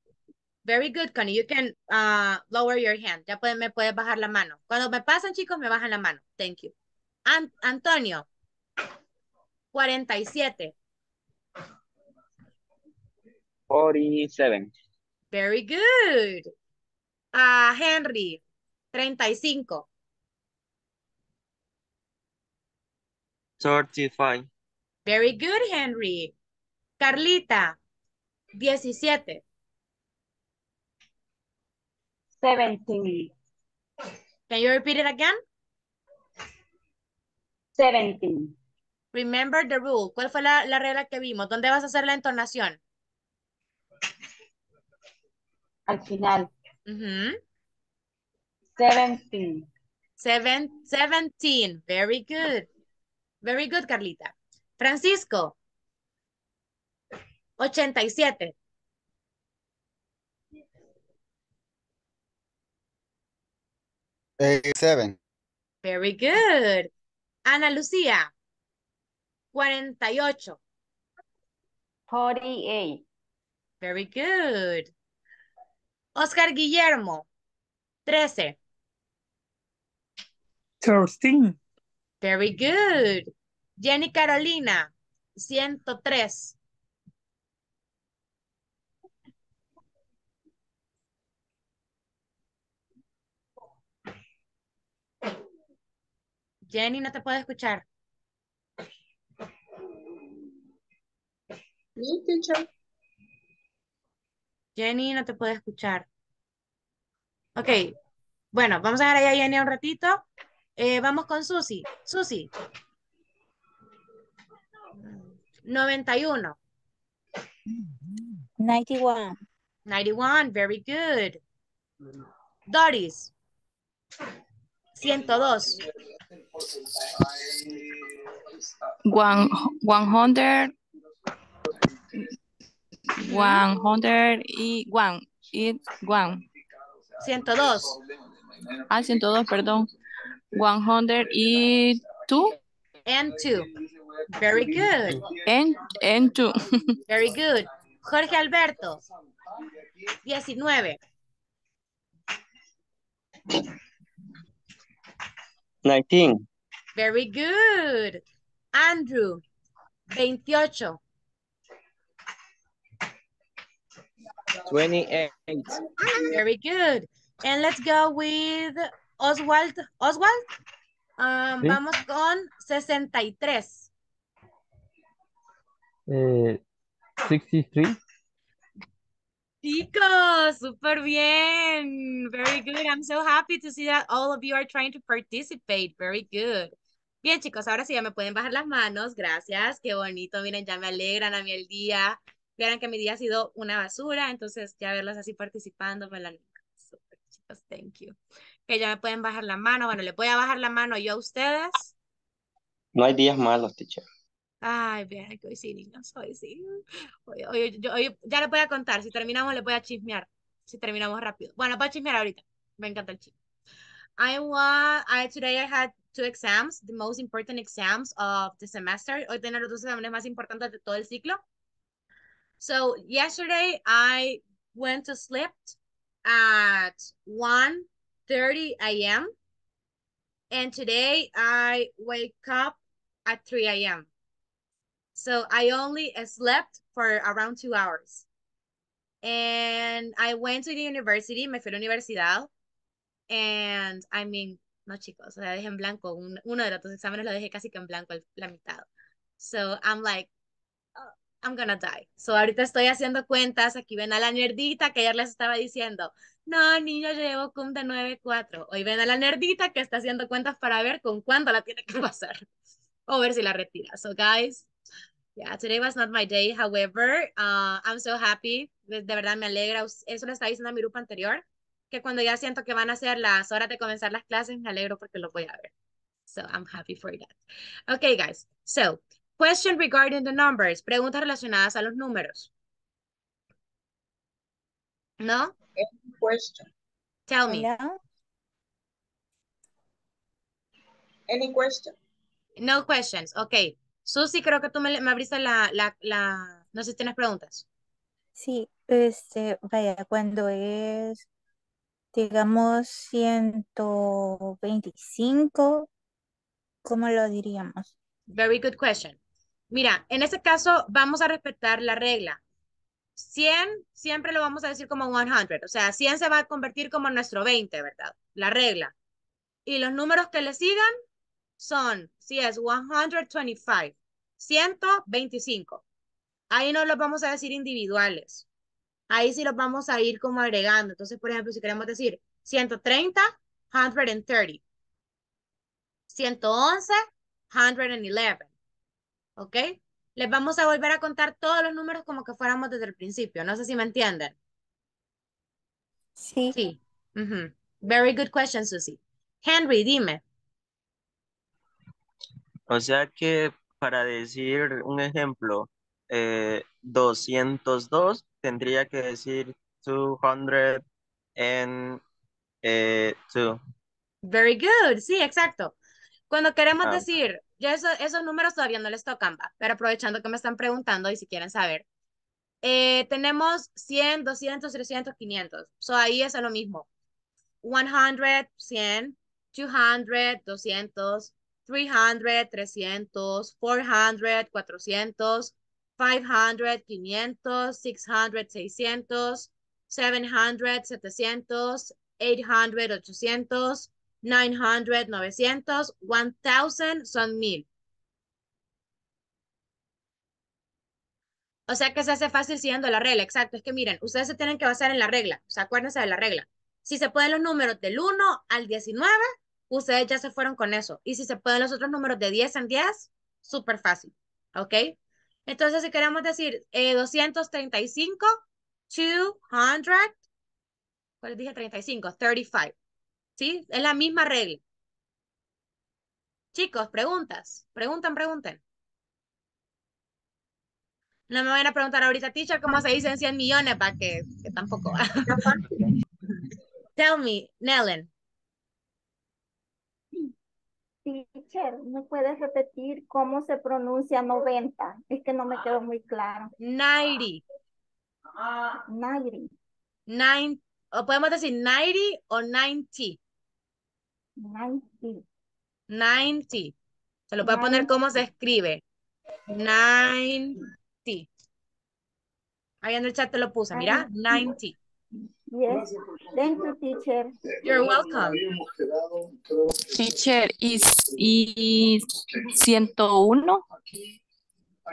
Very good, Connie. You can uh, lower your hand. Ya pueden, me puedes bajar la mano. Cuando me pasan, chicos, me bajan la mano. Thank you. An Antonio. 47. 47. Very good. Uh, Henry. 35. 35. Very good, Henry. Carlita. 17. 17. Can you repeat it again? 17. Remember the rule. ¿Cuál fue la, la regla que vimos? ¿Dónde vas a hacer la entonación? Al final. Ujú. 17. Seven, 17. Very good. Very good, Carlita. Francisco. 87. Eighty-seven. Very good. Ana Lucía. 48. 48. Very good. Oscar Guillermo. 13. 13. Very good. Jenny Carolina. 103. Jenny, no te puedo escuchar. Mi teacher. Jenny, no te puedo escuchar. Ok. Bueno, vamos a dejar ahí a Jenny un ratito. Eh, vamos con Susi. Susi. 91. 91. 91. Very good. Doris. 102. One, one hundred. Y one. Y one. 102. Ah, 102, perdón. One hundred y two. And 2. Very good. And, and two. Very good. Jorge Alberto. 19. 19. Very good. Andrew. 28. 28. Very good. And let's go with Oswald. Oswald. Um, Sí. Vamos con 63. Eh, 63. Chicos, súper bien. Very good. I'm so happy to see that all of you are trying to participate. Very good. Bien, chicos, ahora sí ya me pueden bajar las manos. Gracias. Qué bonito. Miren, ya me alegran a mí el día. Vieran que mi día ha sido una basura, entonces ya verlos así participando me la súper Pues, thank you. Que ya me pueden bajar la mano. Bueno, le voy a bajar la mano yo a ustedes. No hay días malos, teacher. Ay, vean que hoy sí, niños, hoy sí. Hoy, hoy- yo- hoy- ya les voy a contar. Si terminamos, les voy a chismear. Si terminamos rápido. Bueno, voy a chismear ahorita. Me encanta el chisme. I want, I, today I had two exams, the most important exams of the semester. Hoy tengo los dos exámenes más importantes de todo el ciclo. So yesterday I went to sleep at 1.30 a.m. And today I wake up at 3 a.m. So I only slept for around two hours. And I went to the university, me fui a la universidad. And I mean, no chicos, sea, dejé en blanco. Un- uno de los dos exámenes lo dejé casi que en blanco la mitad. So I'm like, I'm gonna die. So ahorita estoy haciendo cuentas. Aquí ven a la nerdita que ayer les estaba diciendo, no, niño, llevo cum de 9.4. Hoy ven a la nerdita que está haciendo cuentas para ver con cuándo la tiene que pasar. O ver si la retira. So guys, yeah, today was not my day. However, uh, I'm so happy. De, de verdad me alegra. Eso lo estaba diciendo a mi grupo anterior, que cuando ya siento que van a ser las horas de comenzar las clases, me alegro porque lo voy a ver. So I'm happy for that. Okay, guys. So, question regarding the numbers. Preguntas relacionadas a los números. ¿No? Any question? Tell me. Hola. Any question? No questions. Okay. Susi, creo que tú me, me abriste la, la, la... No sé si tienes preguntas. Sí, este, vaya, cuando es, digamos, 125, ¿cómo lo diríamos? Very good question. Mira, en este caso vamos a respetar la regla. 100 siempre lo vamos a decir como 100. O sea, 100 se va a convertir como nuestro 20, ¿verdad? La regla. Y los números que le sigan son, si es 125, 125. Ahí no los vamos a decir individuales. Ahí sí los vamos a ir como agregando. Entonces, por ejemplo, si queremos decir 130, 130. 111, 111. ¿Ok? Les vamos a volver a contar todos los números como que fuéramos desde el principio. No sé si me entienden. Sí. Sí. Ujú. Very good question, Susie. Henry, dime. O sea que para decir un ejemplo, eh, 202 tendría que decir 202. eh, two. Very good. Sí, exacto. Cuando queremos Ah. decir, ya eso- esos números todavía no les tocan, va, pero aprovechando que me están preguntando y si quieren saber, eh, tenemos 100, 200, 300, 500. So ahí es lo mismo. 100, 100, 200, 200, 300, 300, 400, 400, 500, 500, 600, 600, 700, 700, 800, 800, 900, 900, 1000 son 1000. O sea que se hace fácil siguiendo la regla, exacto. Es que miren, ustedes se tienen que basar en la regla, o sea, acuérdense de la regla. Si se pueden los números del 1 al 19, ustedes ya se fueron con eso. Y si se pueden los otros números de 10 en 10, súper fácil, ¿ok? Entonces, si queremos decir eh, 235, 200, ¿cuál dije? 35, 35, ¿sí? Es la misma regla. Chicos, preguntas, pregunten, pregunten. No me vayan a preguntar ahorita, teacher, cómo se dicen 100 millones, para que, que tampoco. Tell me, Nellen. Teacher, ¿me puedes repetir cómo se pronuncia 90? Es que no me quedó muy claro. 90. 90. Nine, o podemos decir 90 o 90. 90. 90. Se lo voy a poner cómo se escribe. 90. Ahí en el chat te lo puse, mira. 90. Yes. Thank you, teacher. You're welcome. Teacher, ¿y, y 101?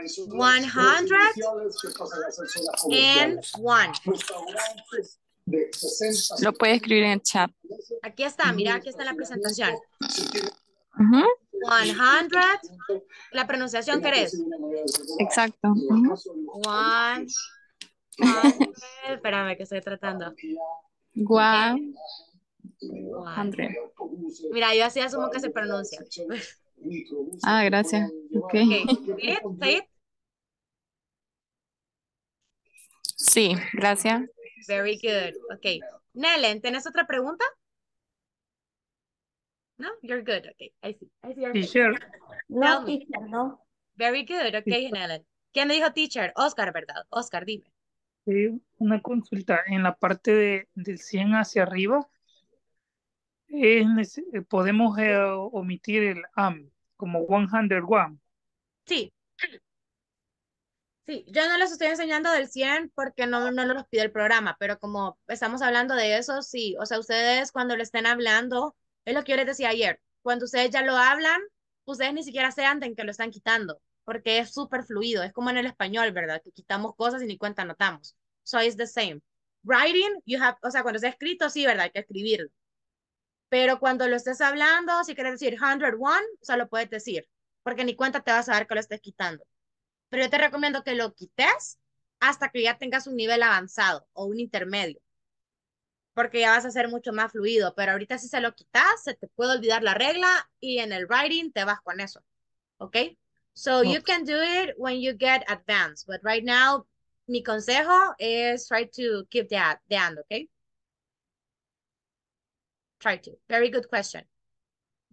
101. Lo puede escribir en el chat. Aquí está, mira, aquí está la presentación. Ujú, 100. La pronunciación, ¿qué es? Exacto. ujú. One. hundred. Espérame que estoy tratando. One, Hundred. Mira, yo así asumo que se pronuncia. Ah, gracias. Ok. Okay. Sí, gracias. Very good. Okay. Nelen, ¿tienes otra pregunta? No, you're good. Okay. I see. I see. Teacher, Tell No, me. teacher, no. Very good. Okay, Nelen. ¿Quién me dijo teacher? Oscar, ¿verdad? Oscar, dime. eh, una consulta. En la parte de, del 100 hacia arriba, eh, podemos eh, omitir el am, como 101. Sí. Sí, yo no les estoy enseñando del 100 porque no, no nos pide el programa, pero como estamos hablando de eso, sí. O sea, ustedes cuando le estén hablando, es lo que yo les decía ayer, cuando ustedes ya lo hablan, ustedes ni siquiera se anden que lo están quitando, porque es súper fluido, es como en el español, ¿verdad? Que quitamos cosas y ni cuenta notamos. So it's the same. Writing, you have, o sea, cuando está escrito, sí, ¿verdad? Hay que escribirlo. Pero cuando lo estés hablando, si quieres decir 101, o sea, lo puedes decir, porque ni cuenta te vas a dar que lo estés quitando. Pero yo te recomiendo que lo quites hasta que ya tengas un nivel avanzado o un intermedio, porque ya vas a ser mucho más fluido. Pero ahorita si se lo quitas, se te puede olvidar la regla y en el writing te vas con eso. ¿Ok? So you can do it when you get advanced, but right now, mi consejo es try to keep that the end, ¿ok? Try to. Very good question.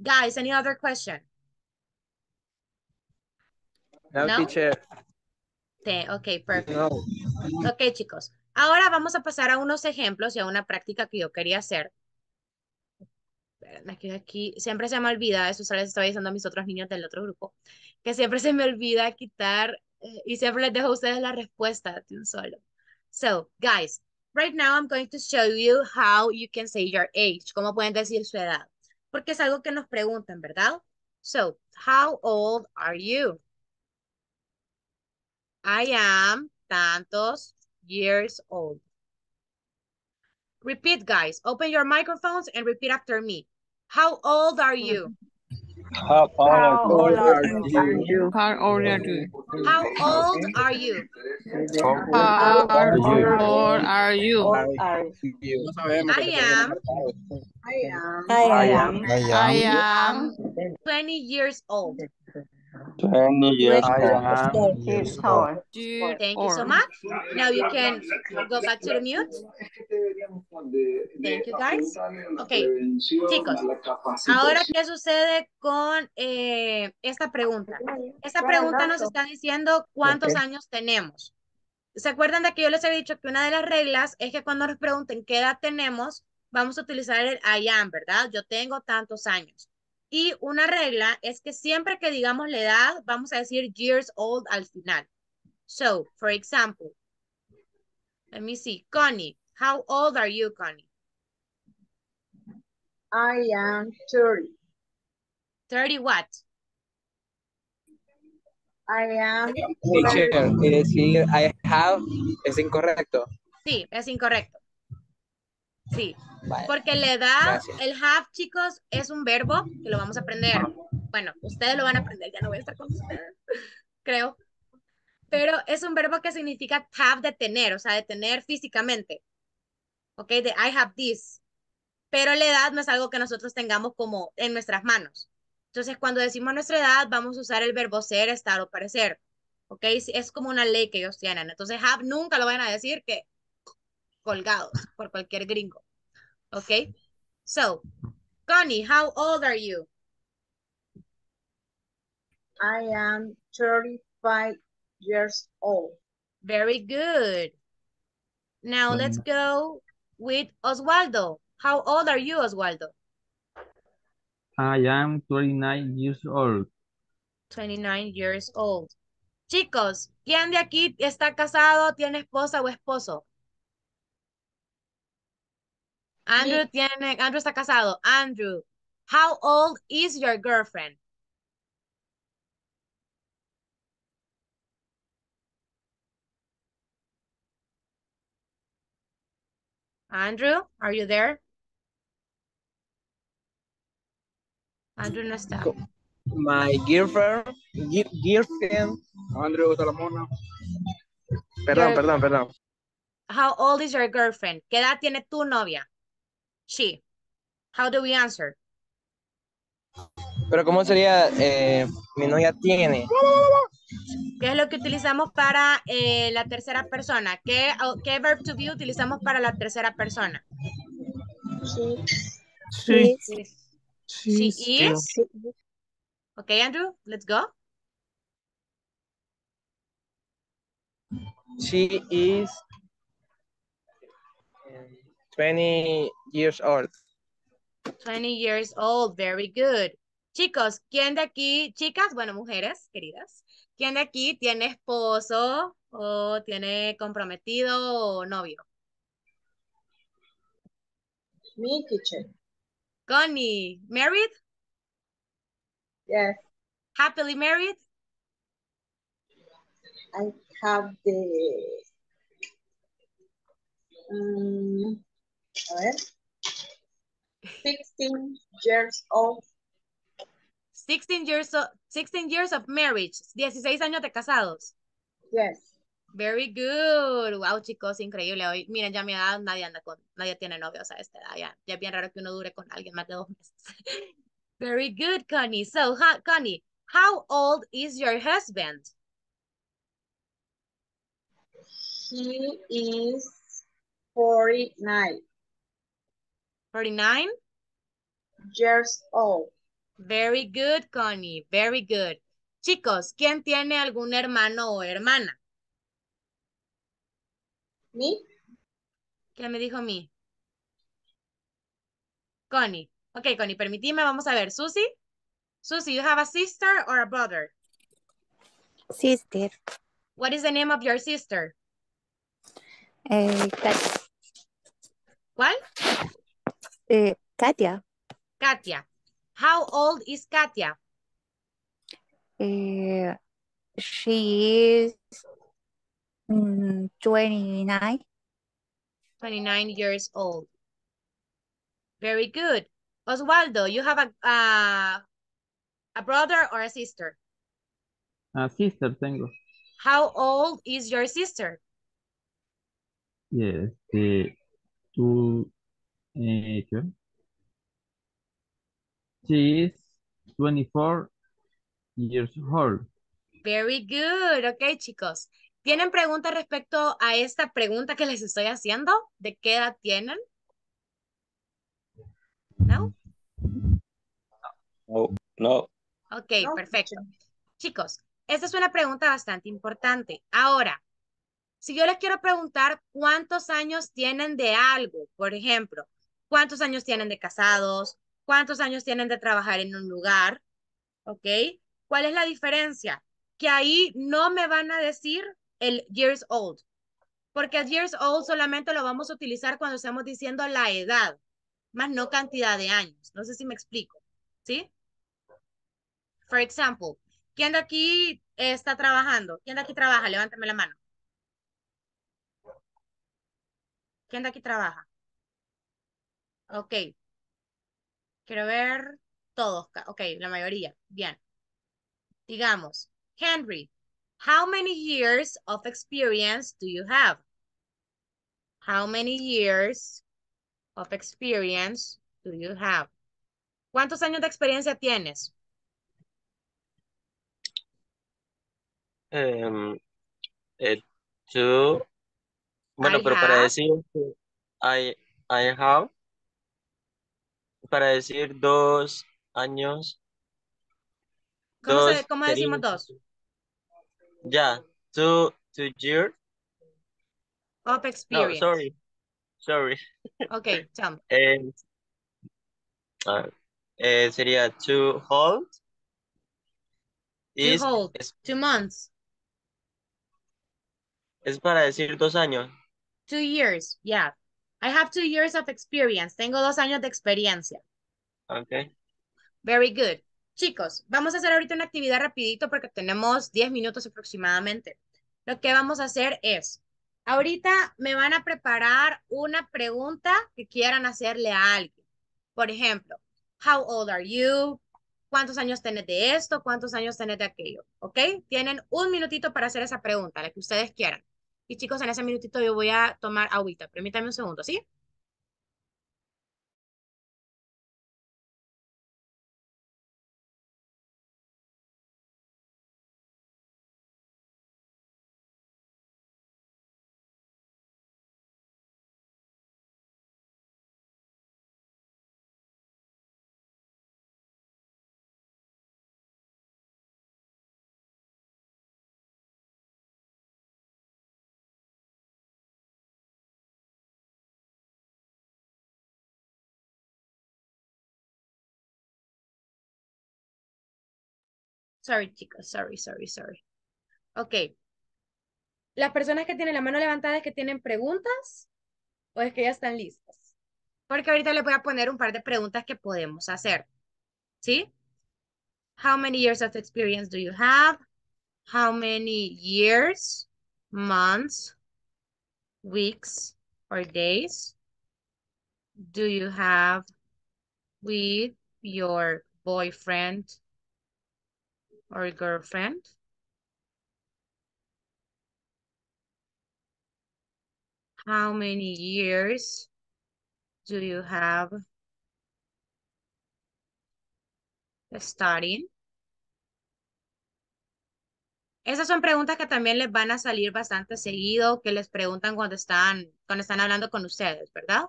Guys, any other question? No, No? teacher. Sí, ok, perfect. No. Ok, chicos. Ahora vamos a pasar a unos ejemplos y a una práctica que yo quería hacer. Que aquí siempre se me olvida, eso se les estaba diciendo a mis otros niños del otro grupo, que siempre se me olvida quitar eh, y siempre les dejo a ustedes la respuesta de un solo. So, guys, right now I'm going to show you how you can say your age, cómo pueden decir su edad, porque es algo que nos preguntan, ¿verdad? So, how old are you? I am tantos years old. Repeat, guys. Open your microphones and repeat after me. How old are you? How How old old are are you? How old are you? How old are you? How old are you? I am I am. I am. I am 20 years old. 20 years I old. am Years old. years Thank you so much. Now you can go back to the mute. Thank you, guys. Okay, chicos. Ahora, ¿qué sucede con eh, esta pregunta? Esta pregunta nos está diciendo cuántos años tenemos. ¿Se acuerdan de que yo les he dicho que una de las reglas es que cuando nos pregunten qué edad tenemos, vamos a utilizar el I am, ¿verdad? Yo tengo tantos años. Y una regla es que siempre que digamos la edad, vamos a decir years old al final. So, for example, let me see. Connie, how old are you, Connie? I am 30. 30 what? I am. Teacher, decir I have es incorrecto. Sí, es incorrecto. Sí, Vale. porque la edad, Gracias. el have, chicos, es un verbo que lo vamos a aprender. Bueno, ustedes lo van a aprender, ya no voy a estar con ustedes, creo. Pero es un verbo que significa have de tener, o sea, de tener físicamente. Ok, de I have this. Pero la edad no es algo que nosotros tengamos como en nuestras manos. Entonces, cuando decimos nuestra edad, vamos a usar el verbo ser, estar o parecer. Ok, es como una ley que ellos tienen. Entonces, have nunca lo van a decir que colgados por cualquier gringo. Ok, so, Connie, how old are you? I am 35 years old. Very good. Now let's go with Oswaldo. How old are you, Oswaldo? I am 29 years old. 29 years old. Chicos, ¿quién de aquí está casado, tiene esposa o esposo? Andrew tiene, Andrew está casado. Andrew, how old is your girlfriend? Andrew, are you there? Andrew no está. My girlfriend, gi- girlfriend, Andrew Salamona. Perdón, Your- perdón, perdón. How old is your girlfriend? ¿Qué edad tiene tu novia? She. How do we answer? Pero ¿cómo sería? Eh, mi novia tiene. ¿Qué es lo que utilizamos para eh, la tercera persona? ¿Qué, ¿Qué verb to be utilizamos para la tercera persona? Sí. She Sí. is. Okay, Andrew, let's go. She is 20 years old. 20 years old, very good. Chicos, ¿quién de aquí, chicas, bueno, mujeres queridas, ¿quién de aquí tiene esposo o tiene comprometido o novio? Me, teacher. Connie, married? Yes, Happily married? I have the. Um, a ver. 16 years old. 16 years of, 16 years of marriage, 16 años de casados. Yes. Very good. Wow, chicos, increíble. Hoy, miren, ya mi edad nadie anda con, nadie tiene novios a esta edad. Ya, ya es bien raro que uno dure con alguien más de dos meses. Very good, Connie. So, ha, Connie, how old is your husband? He is 49 49? years old. Very good, Connie. Very good. Chicos, ¿quién tiene algún hermano o hermana? Me? ¿Quién me dijo mí? Connie. Ok, Connie, permitime, vamos a ver. Susie? Susie, you have a sister or a brother? Sister. What is the name of your sister? Eh, ¿Cuál? Eh, Katia. Katia. How old is Katia? Eh, she is mm, 29. 29 years old. Very good. Oswaldo, you have a, uh, a brother or a sister? A sister tengo. How old is your sister? Yes, este, tú, eh. She is 24 years old. Very good. Ok, chicos. ¿Tienen preguntas respecto a esta pregunta que les estoy haciendo? ¿De qué edad tienen? ¿No? No, no. Ok, perfecto. Chicos, esta es una pregunta bastante importante. Ahora, si yo les quiero preguntar cuántos años tienen de algo, por ejemplo, cuántos años tienen de casados, cuántos años tienen de trabajar en un lugar, ¿ok? ¿Cuál es la diferencia? Que ahí no me van a decir el years old, porque el years old solamente lo vamos a utilizar cuando estamos diciendo la edad, más no cantidad de años. No sé si me explico, ¿sí? For example, ¿quién de aquí está trabajando? ¿Quién de aquí trabaja? Levántame la mano. ¿Quién de aquí trabaja? Ok. Quiero ver todos. Ok, la mayoría. Bien. Digamos, Henry, how many years of experience do you have? How many years of experience do you have? ¿Cuántos años de experiencia tienes? Em, eh, two. Bueno, I pero para have. decir que I, I have, para decir dos años, ¿Cómo, se, dos cómo decimos dos? Ya, two, two years. Of No, experience. sorry, sorry. Ok, tell. Eh, eh, sería to hold. To hold. es, Two months. es para decir dos años. Two years. Yeah. I have two years of experience. Tengo dos años de experiencia. Okay. Very good. Chicos, vamos a hacer ahorita una actividad rapidito porque tenemos 10 minutos aproximadamente. Lo que vamos a hacer es, ahorita me van a preparar una pregunta que quieran hacerle a alguien. Por ejemplo, how old are you? ¿Cuántos años tenés de esto? ¿Cuántos años tenés de aquello? ¿Ok? Tienen un minutito para hacer esa pregunta, la que ustedes quieran. Y chicos, en ese minutito yo voy a tomar agüita. Permítanme un segundo, ¿sí? Sorry, chicos. Sorry, sorry, sorry. Ok. Las personas que tienen la mano levantada es que tienen preguntas o es que ya están listas. Porque ahorita les voy a poner un par de preguntas que podemos hacer. ¿Sí? How many years of experience do you have? How many years, months, weeks, or days do you have with your boyfriend or girlfriend? How many years do you have studying? Esas son preguntas que también les van a salir bastante seguido, que les preguntan cuando están, cuando están hablando con ustedes, ¿verdad?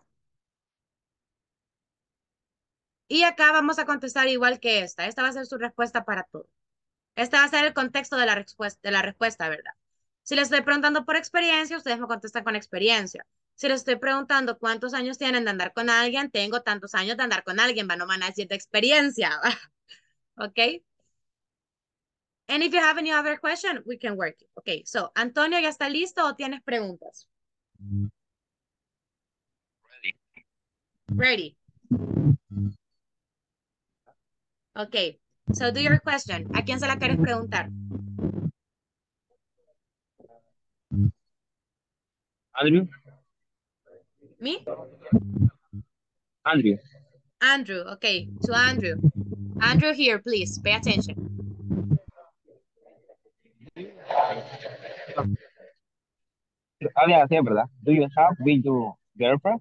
Y acá vamos a contestar igual que esta. Esta va a ser su respuesta para todo. Este va a ser el contexto de la respuesta, de la respuesta, ¿verdad? Si les estoy preguntando por experiencia, ustedes me contestan con experiencia. Si les estoy preguntando cuántos años tienen de andar con alguien, tengo tantos años de andar con alguien, va, no van a decir de experiencia. ¿Ok? And if you have any other question, we can work it. Okay, so Antonio, ¿ya está listo o tienes preguntas? Ready. Okay, so do your question. ¿A quién se la quieres preguntar? Andrew. ¿Me? Andrew. Andrew, okay, to Andrew. Andrew here, please, pay attention. Do you have with your girlfriend?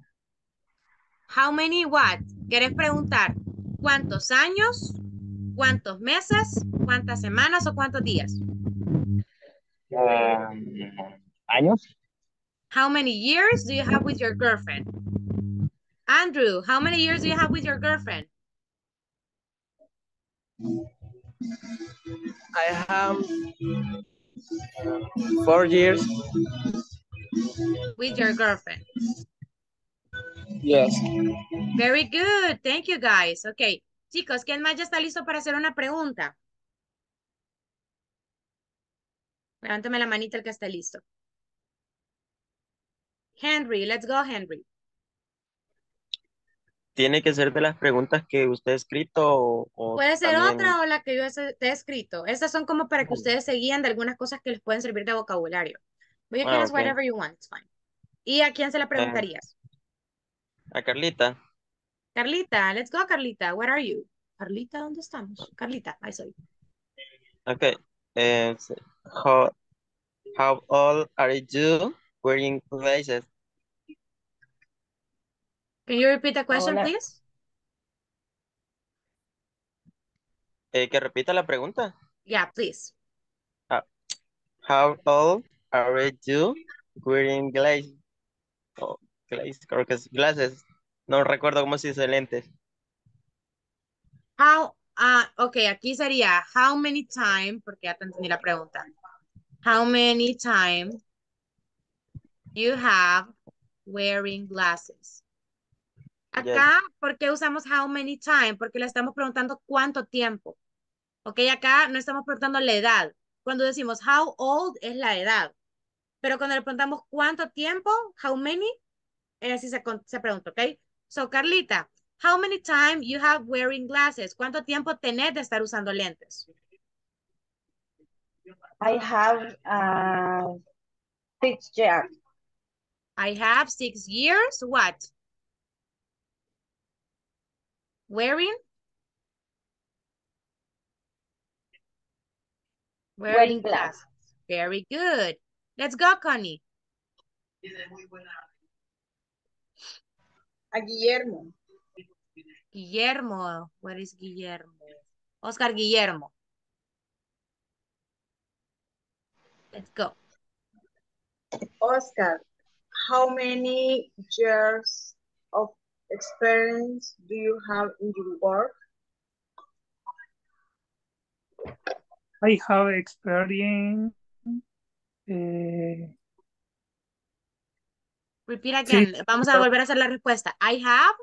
How many what? ¿Quieres preguntar cuántos años, cuántos meses, cuántas semanas o cuántos días? Um, años. How many years do you have with your girlfriend? Andrew, how many years do you have with your girlfriend? I have four years. With your girlfriend. Yes. Very good. Thank you, guys. Ok. Chicos, ¿quién más ya está listo para hacer una pregunta? Levántame la manita el que esté listo. Henry, let's go, Henry. ¿Tiene que ser de las preguntas que usted ha escrito o, o Puede ser también- otra o la que yo te he escrito. Estas son como para que ustedes se guíen de algunas cosas que les pueden servir de vocabulario. You can Ah. Eh. whatever you want, it's fine. ¿Y a quién se la preguntarías? A Carlita. Carlita, let's go, Carlita. Where are you? Carlita, ¿dónde estamos? Carlita, ahí soy. Okay. Eh, how, how old are you wearing glasses? Can you repeat the question, Hola. please? Eh, que repita la pregunta. Yeah, please. Ah, how old are you wearing glasses? Oh, glasses. No recuerdo cómo se dice lentes. How, ah, ok, aquí sería how many time, porque ya te entendí la pregunta. How many time you have wearing glasses? Acá, ¿por qué usamos how many time? Porque le estamos preguntando cuánto tiempo. Ok, acá no estamos preguntando la edad. Cuando decimos how old es la edad. Pero cuando le preguntamos cuánto tiempo, how many, así se, se pregunta, ¿ok? So, Carlita, how many time you have wearing glasses? ¿Cuánto tiempo tenés de estar usando lentes? I have uh, six years. I have six years, what? Wearing? Wearing glasses. Very good. Let's go, Connie. A Guillermo. Guillermo. Where is Guillermo? Oscar Guillermo. Let's go. Oscar, how many years of experience do you have in your work? I have experience. eh, Repeat again. Vamos a volver a hacer la respuesta. I have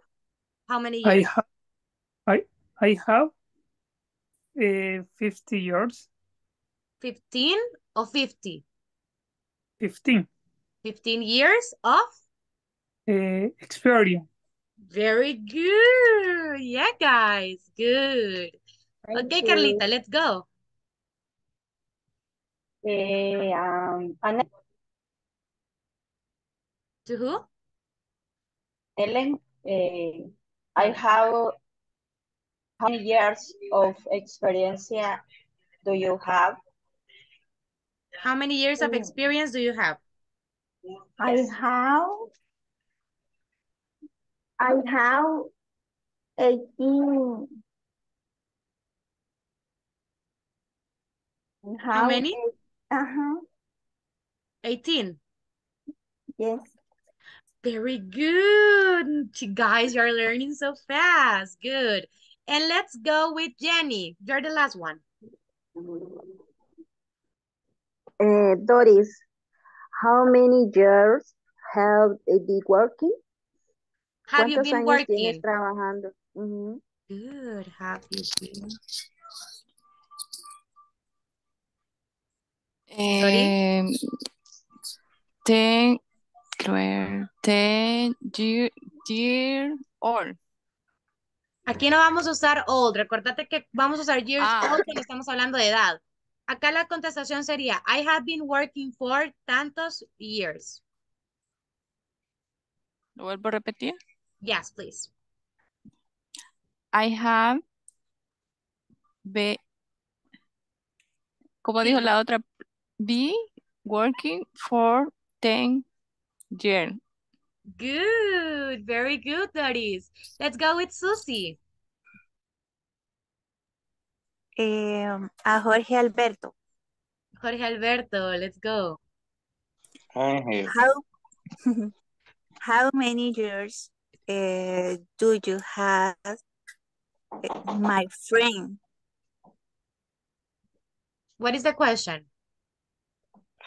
how many I years? have I I have eh, 50 years. 15 o 50? 15. 15 years of? Eh, experience. Very good. Yeah, guys. Good. Okay, Carlita, let's go. Eh, um, To who? Ellen, eh, I have how many years of experience do you have? How many years of experience do you have? I have I have 18 How many? Uh-huh. 18. Yes. Very good. You guys, you're learning so fast. Good. And let's go with Jenny. You're the last one. Eh, Doris, how many years have you been working? Have you been working? trabajando? Ujú. Good. Have you been? Eh, ten, ten year, year old. Aquí no vamos a usar old. Recuérdate que vamos a usar years Ah. old cuando estamos hablando de edad. Acá la contestación sería, I have been working for tantos years. ¿Lo vuelvo a repetir? Yes, please. I have be, como dijo la otra, be working for 10 years. Good. Very good, Doris. Let's go with Susie. Eh, a Jorge Alberto. Jorge Alberto, let's go. I'm. How, how many years eh, do you have, eh, my friend? What is the question?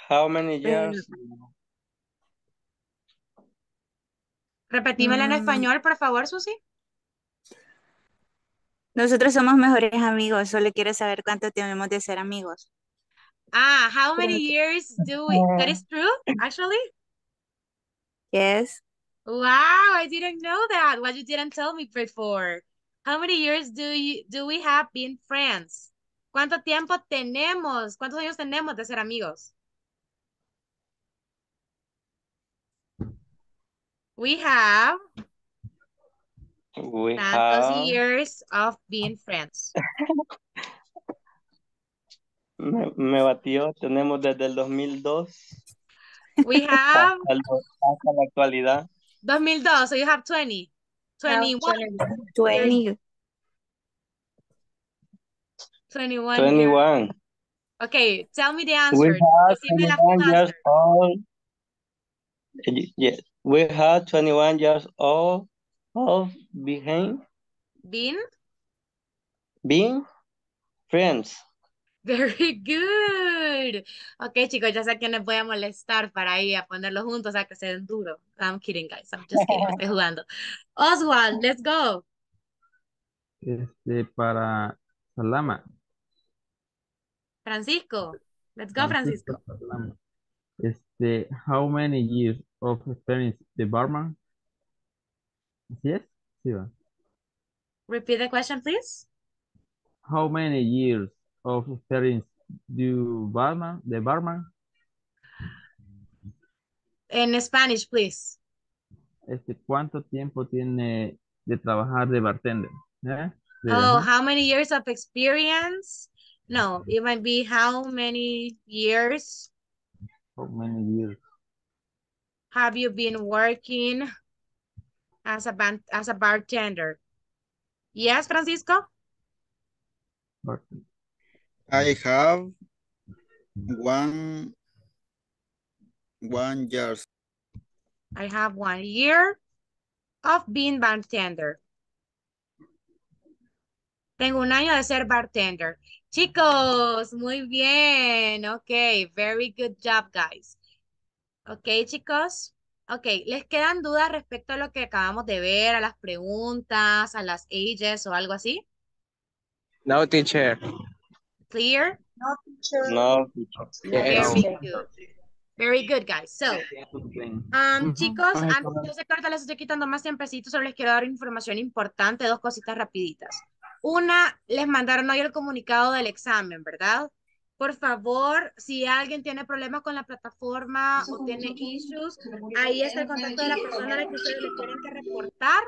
How many years? Repetímela en Mm. español, por favor, Susi. Nosotros somos mejores amigos, solo quiero saber cuánto tenemos de ser amigos. Ah, how many years do we, that is true, actually? Yes. Wow, I didn't know that. What you didn't tell me before. How many years do you do we have been friends? ¿Cuánto tiempo tenemos? ¿Cuántos años tenemos de ser amigos? We have We tantos have, years of being friends. me, me batió, tenemos desde el 2002 We have hasta, el- hasta la actualidad. 2002, so you have 20. 21. 20. 21. 21. Okay, tell me the answer. We answer. have Decime la full 21 years old. Y- Yes, we have 21 years old of being, Been being friends. very good. Ok, chicos, ya sé que les voy a molestar para ir a ponerlos juntos a que se den duro. I'm kidding, guys. I'm just kidding. Estoy jugando. Oswald, let's go. Este, para Salama. Francisco, let's go, Francisco. Salama. Este, how many years of experience the barman? Yes, sí va. Repeat the question, please. How many years of experience do barman, the barman? In Spanish, please. Este, ¿cuánto tiempo tiene de trabajar de bartender? ¿Eh? De- Oh, how many years of experience? No, it might be how many years How many years? Have you been working as a ban as a bartender? Yes, Francisco? I have one one years. I have one year of being bartender. Tengo un año de ser bartender. Chicos, muy bien. Ok, very good job, guys. Ok, chicos. Ok, ¿les quedan dudas respecto a lo que acabamos de ver, a las preguntas, a las ages o algo así? No, teacher. Clear? No, teacher. No. Yes. Very good. Very good, guys. So, um, chicos, antes, que ahorita les estoy quitando más tiempecito, solo les quiero dar información importante, dos cositas rapiditas. Una, les mandaron hoy el comunicado del examen, ¿verdad? Por favor, si alguien tiene problemas con la plataforma o tiene issues, ahí está el contacto de la persona a la que ustedes le tienen que reportar.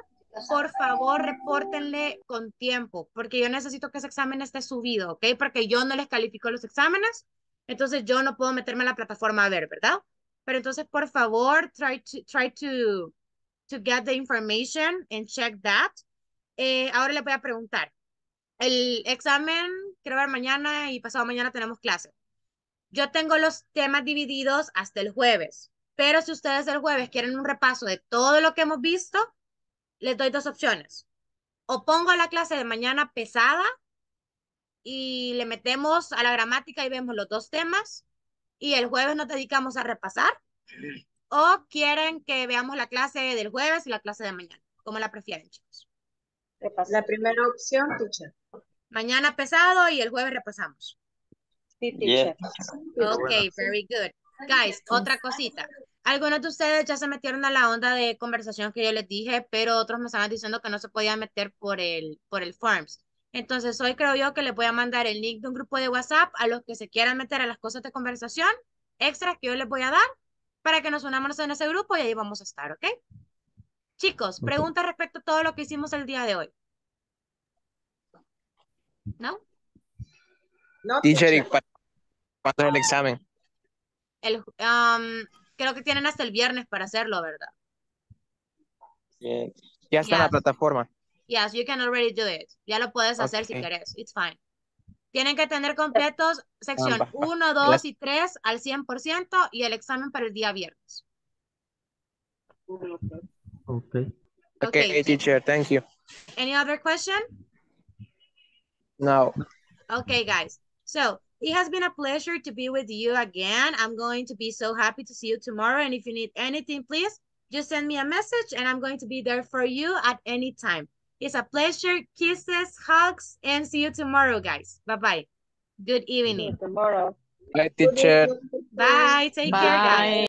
Por favor, repórtenle con tiempo, porque yo necesito que ese examen esté subido, ¿ok? Porque yo no les califico los exámenes, entonces yo no puedo meterme en la plataforma a ver, ¿verdad? Pero entonces, por favor, try to, try to, to get the information and check that. Eh, ahora les voy a preguntar. El examen, quiero ver, mañana y pasado mañana tenemos clase. Yo tengo los temas divididos hasta el jueves, pero si ustedes el jueves quieren un repaso de todo lo que hemos visto, les doy dos opciones. O pongo la clase de mañana pesada y le metemos a la gramática y vemos los dos temas y el jueves nos dedicamos a repasar. O quieren que veamos la clase del jueves y la clase de mañana, como la prefieren, chicos. La primera opción, teacher. Mañana pesado y el jueves repasamos. Sí, Yes. Ok, very good. Guys, otra cosita. Algunos de ustedes ya se metieron a la onda de conversación que yo les dije, pero otros me estaban diciendo que no se podía meter por el, por el Forms. Entonces, hoy creo yo que les voy a mandar el link de un grupo de WhatsApp a los que se quieran meter a las cosas de conversación extras que yo les voy a dar para que nos unamos en ese grupo y ahí vamos a estar, ¿ok? Chicos, preguntas respecto a todo lo que hicimos el día de hoy. ¿No? No, Teacher, ¿y teacher. cuándo es el examen? El, um, creo que tienen hasta el viernes para hacerlo, ¿verdad? Ya está en la plataforma. Yes, you can already do it. Ya lo puedes hacer si querés. It's fine. Tienen que tener completos sección va, va. 1, 2 Gracias. y 3 al 100% y el examen para el día viernes. Ok. Okay, Okay. teacher, thank you. Any other question? No. Okay, guys. So it has been a pleasure to be with you again. I'm going to be so happy to see you tomorrow. And if you need anything, please just send me a message and I'm going to be there for you at any time. It's a pleasure. Kisses, hugs, and see you tomorrow, guys. Bye-bye. Good evening. Tomorrow. Bye, teacher. Bye. Take care, guys. Bye.